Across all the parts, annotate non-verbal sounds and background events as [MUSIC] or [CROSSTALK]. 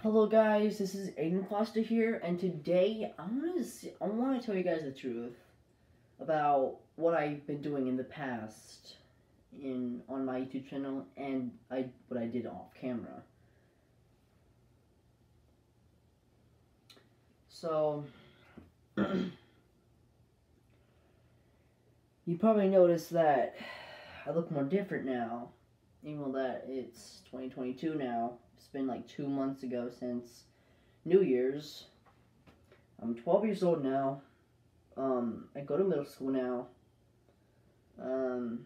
Hello guys, this is Aiden Foster here, and today I want to I want to tell you guys the truth about what I've been doing in the past in on my YouTube channel and I what I did off camera. So [CLEARS THROAT] you probably noticed that I look more different now, even though that it's 2022 now. It's been like two months ago since New Year's. I'm 12 years old now. Um, I go to middle school now. Um,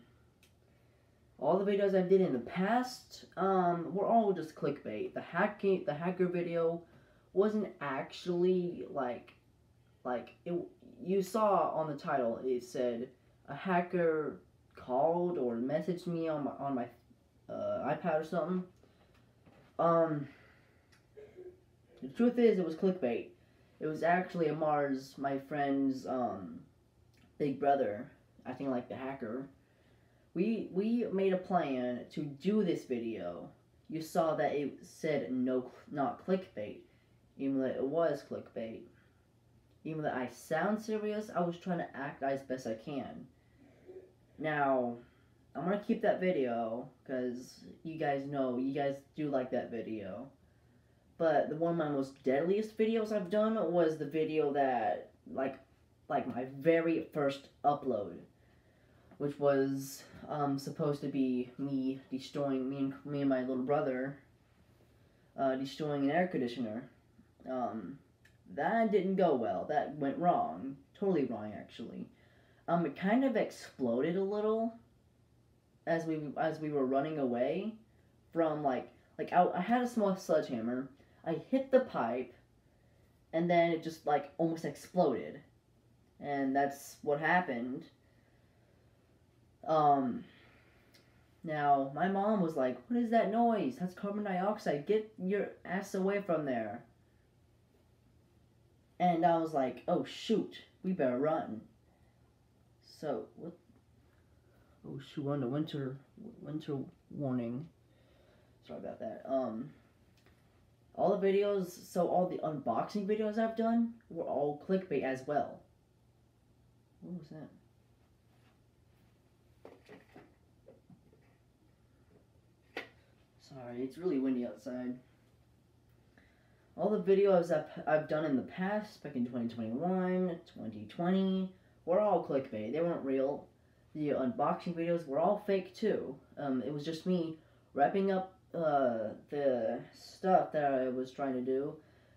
all the videos I did in the past, um, were all just clickbait. The hacking, the hacker video, wasn't actually like, like it. You saw on the title it said a hacker called or messaged me on my on my uh, iPad or something. Um, the truth is, it was clickbait. It was actually Amar's, my friend's, um, big brother, acting like the hacker. We we made a plan to do this video. You saw that it said no, not clickbait, even though it was clickbait. Even though I sound serious, I was trying to act as best I can. Now, I'm gonna keep that video because you guys know you guys do like that video. But the one of my most deadliest videos I've done was the video that like like my very first upload, which was um, supposed to be me destroying me and me and my little brother uh, destroying an air conditioner. Um, that didn't go well. That went wrong. Totally wrong, actually. Um, it kind of exploded a little as we as we were running away from like like I, I had a small sledgehammer. I hit the pipe, and then it just like almost exploded, and that's what happened. Um. Now my mom was like, "What is that noise? That's carbon dioxide. Get your ass away from there." And I was like, "Oh shoot, we better run." So what Oh shoot, on the winter winter warning. Sorry about that. Um all the videos so all the unboxing videos I've done were all clickbait as well. What was that? Sorry, it's really windy outside. All the videos I've, I've done in the past, back in 2021, 2020, were all clickbait. They weren't real the unboxing videos were all fake too. Um, it was just me wrapping up uh, the stuff that I was trying to do.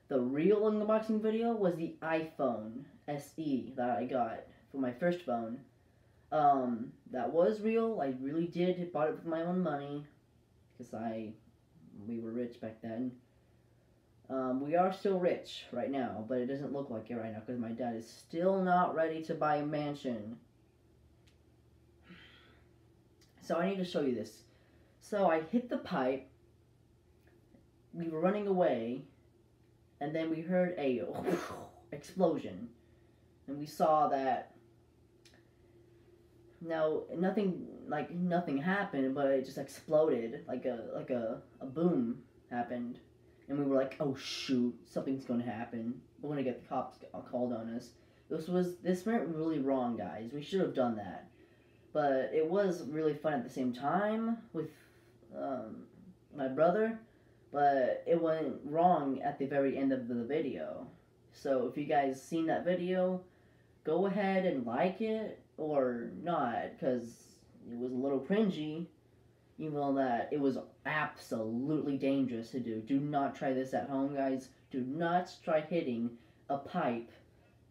The real unboxing video was the iPhone SE that I got for my first phone. Um, that was real. I really did bought it with my own money because I we were rich back then. Um, we are still rich right now, but it doesn't look like it right now because my dad is still not ready to buy a mansion. So I need to show you this. So I hit the pipe. We were running away, and then we heard a [LAUGHS] explosion, and we saw that. Now nothing like nothing happened, but it just exploded like a like a, a boom happened, and we were like, oh shoot, something's gonna happen. We're gonna get the cops uh, called on us. This was this went really wrong, guys. We should have done that but it was really fun at the same time with um, my brother but it went wrong at the very end of the video. So if you guys seen that video go ahead and like it or not because it was a little cringy even though that it was absolutely dangerous to do. Do not try this at home guys. Do not try hitting a pipe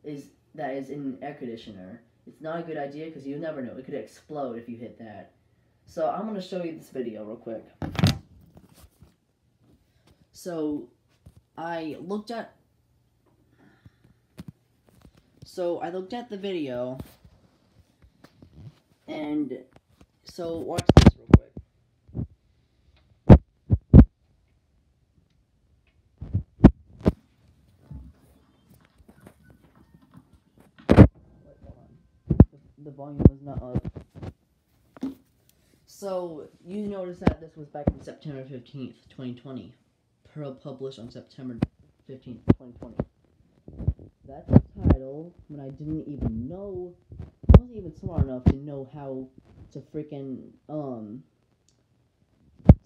is that is in an air conditioner it's not a good idea because you never know. It could explode if you hit that. So I'm going to show you this video real quick. So I looked at so I looked at the video and so watch this real quick. the volume was not up. So, you notice that this was back in September 15th, 2020. Pearl published on September 15th, 2020. That's the title when I didn't even know. I wasn't even smart enough to know how to freaking um.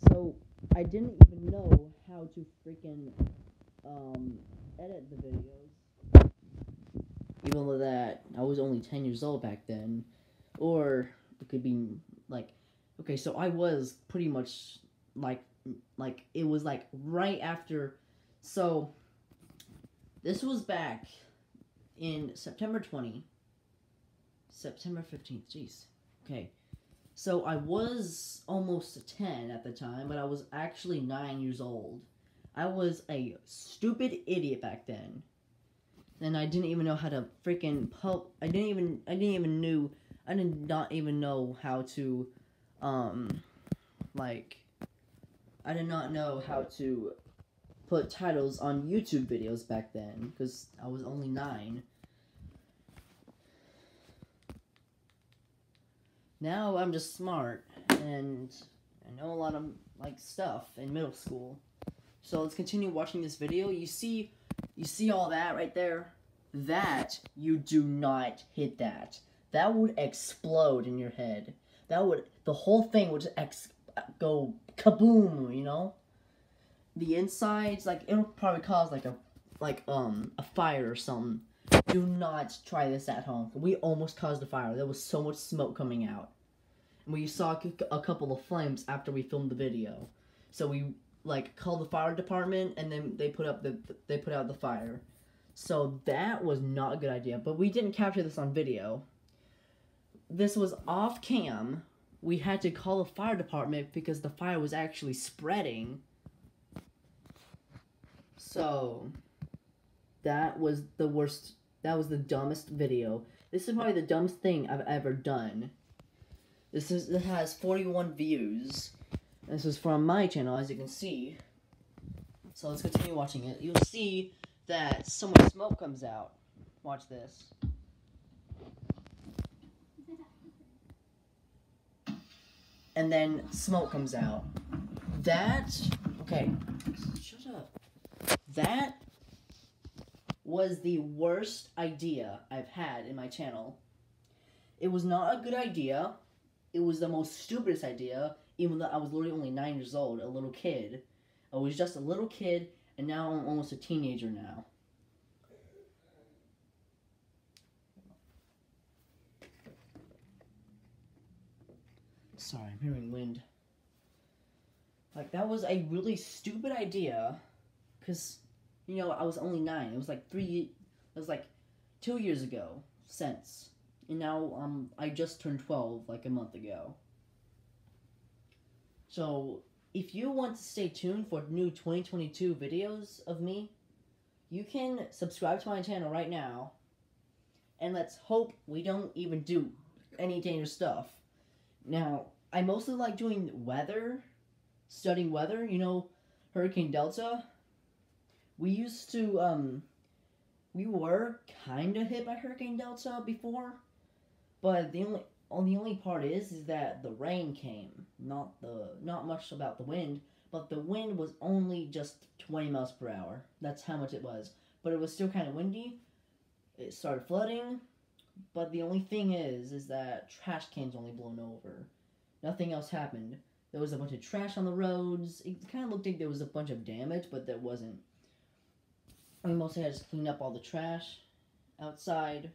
So I didn't even know how to freaking um edit the videos. Even though that I was only 10 years old back then, or it could be like, okay, so I was pretty much like like it was like right after so this was back in September 20 September 15th jeez okay. So I was almost 10 at the time but I was actually 9 years old. I was a stupid idiot back then and I didn't even know how to freaking pub I didn't even I didn't even knew I did not even know how to um like I did not know how to put titles on YouTube videos back then because I was only nine. Now I'm just smart and I know a lot of like stuff in middle school. So let's continue watching this video. You see you see all that right there? That you do not hit that. That would explode in your head. That would the whole thing would ex go kaboom, you know? The insides, like, it'll probably cause, like, a, like, um, a fire or something. Do not try this at home. We almost caused a fire. There was so much smoke coming out. And we saw a couple of flames after we filmed the video. So we, like, called the fire department, and then they put up the, they put out the fire. So that was not a good idea, but we didn't capture this on video. This was off cam, we had to call the fire department because the fire was actually spreading. So, that was the worst, that was the dumbest video. This is probably the dumbest thing I've ever done. This is, it has 41 views. This is from my channel, as you can see. So let's continue watching it. You'll see that so much smoke comes out. Watch this. and then smoke comes out. That, okay, shut up. That was the worst idea I've had in my channel. It was not a good idea. It was the most stupidest idea, even though I was literally only nine years old, a little kid. I was just a little kid, and now I'm almost a teenager now. Sorry, I'm hearing wind. Like, that was a really stupid idea. Because, you know, I was only nine. It was like three, it was like two years ago since. And now um, I just turned 12 like a month ago. So, if you want to stay tuned for new 2022 videos of me, you can subscribe to my channel right now. And let's hope we don't even do any dangerous stuff. Now, I mostly like doing weather, studying weather. You know, Hurricane Delta. We used to, um, we were kind of hit by Hurricane Delta before, but the only, only only part is is that the rain came, not the not much about the wind, but the wind was only just 20 miles per hour. That's how much it was, but it was still kind of windy. It started flooding, but the only thing is is that trash cans only blown over. Nothing else happened. There was a bunch of trash on the roads. It kind of looked like there was a bunch of damage, but there wasn't. We mostly had to clean up all the trash outside.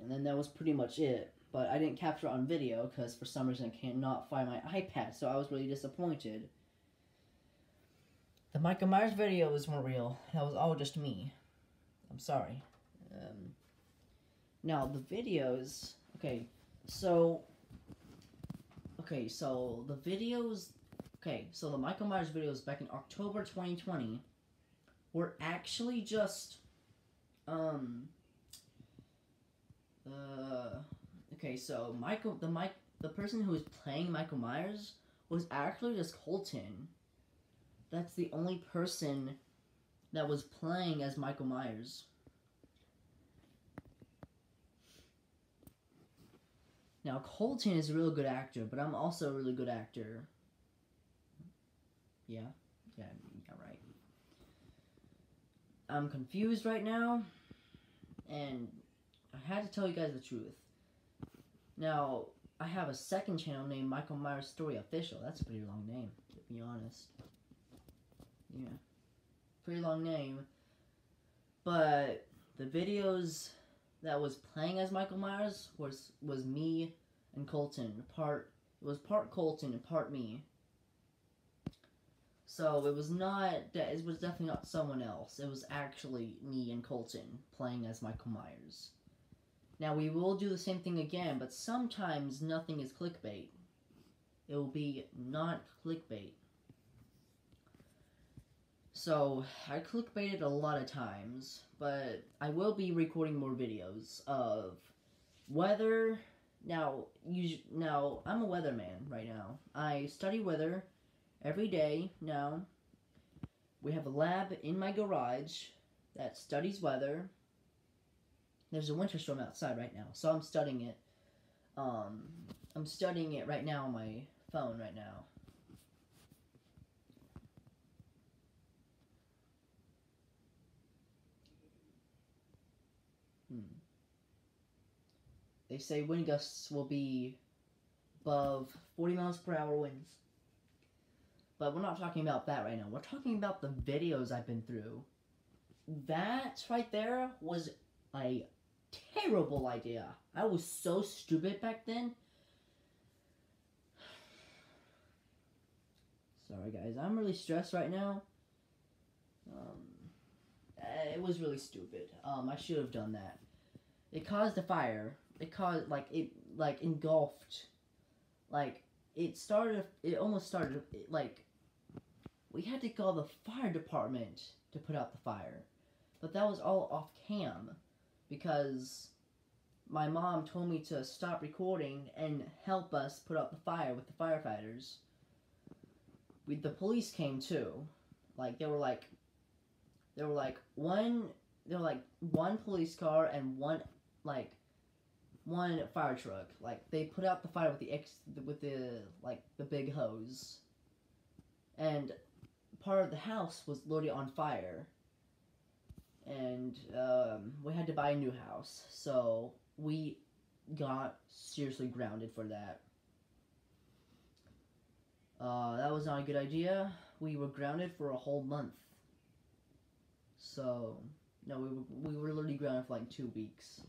And then that was pretty much it. But I didn't capture it on video because for some reason I cannot find my iPad, so I was really disappointed. The Michael Myers video was more real. That was all just me. I'm sorry. Um, now, the videos... Okay, so Okay, so the videos. Okay, so the Michael Myers videos back in October 2020 were actually just. Um. Uh. Okay, so Michael, the Mike, the person who was playing Michael Myers was actually just Colton. That's the only person that was playing as Michael Myers. Now, Colton is a really good actor, but I'm also a really good actor. Yeah, yeah, yeah, right. I'm confused right now, and I had to tell you guys the truth. Now, I have a second channel named Michael Myers Story Official. That's a pretty long name, to be honest. Yeah. Pretty long name. But the videos that was playing as Michael Myers was was me and Colton. Part it was part Colton and part me. So it was not that it was definitely not someone else. It was actually me and Colton playing as Michael Myers. Now we will do the same thing again, but sometimes nothing is clickbait. It will be not clickbait. So, I clickbaited a lot of times, but I will be recording more videos of weather. Now, you, now I'm a weatherman right now. I study weather every day now. We have a lab in my garage that studies weather. There's a winter storm outside right now, so I'm studying it. Um, I'm studying it right now on my phone right now. Hmm. They say wind gusts will be above 40 miles per hour winds. But we're not talking about that right now. We're talking about the videos I've been through. That right there was a terrible idea. I was so stupid back then. [SIGHS] Sorry guys, I'm really stressed right now. Um, it was really stupid. Um, I should have done that. It caused a fire. It caused like it like engulfed. Like it started. It almost started. It, like we had to call the fire department to put out the fire, but that was all off cam because my mom told me to stop recording and help us put out the fire with the firefighters. We, the police came too. Like they were like there were like one there were like one police car and one like one fire truck. Like they put out the fire with the ex with the like the big hose. And part of the house was literally on fire. And um, we had to buy a new house. So we got seriously grounded for that. Uh, that was not a good idea. We were grounded for a whole month. So, no, we were, we were literally grounded for like two weeks.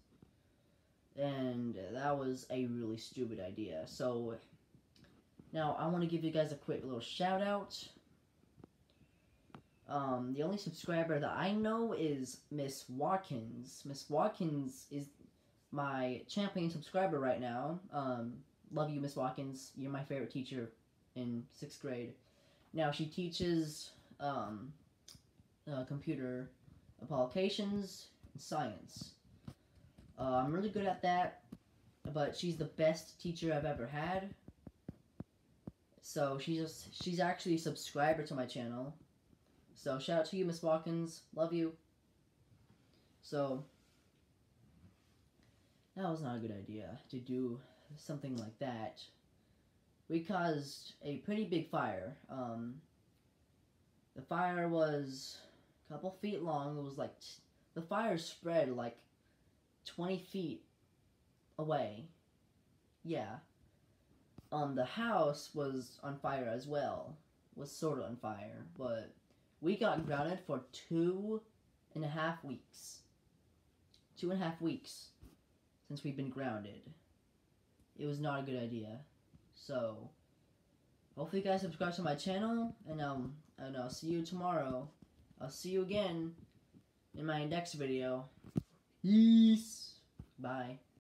And that was a really stupid idea. So, now I want to give you guys a quick little shout out. Um, the only subscriber that I know is Miss Watkins. Miss Watkins is my champion subscriber right now. Um, love you, Miss Watkins. You're my favorite teacher in sixth grade. Now she teaches um, uh, computer applications and science. Uh, I'm really good at that, but she's the best teacher I've ever had. So she's a, she's actually a subscriber to my channel. So shout out to you, Miss Watkins. Love you. So that was not a good idea to do something like that. We caused a pretty big fire. Um, the fire was a couple feet long. It was like the fire spread like 20 feet away. Yeah. Um, the house was on fire as well. Was sort of on fire, but we got grounded for two and a half weeks. Two and a half weeks since we've been grounded. It was not a good idea. So, hopefully you guys subscribe to my channel, and um, and I'll see you tomorrow. I'll see you again in my next video. Peace. Bye.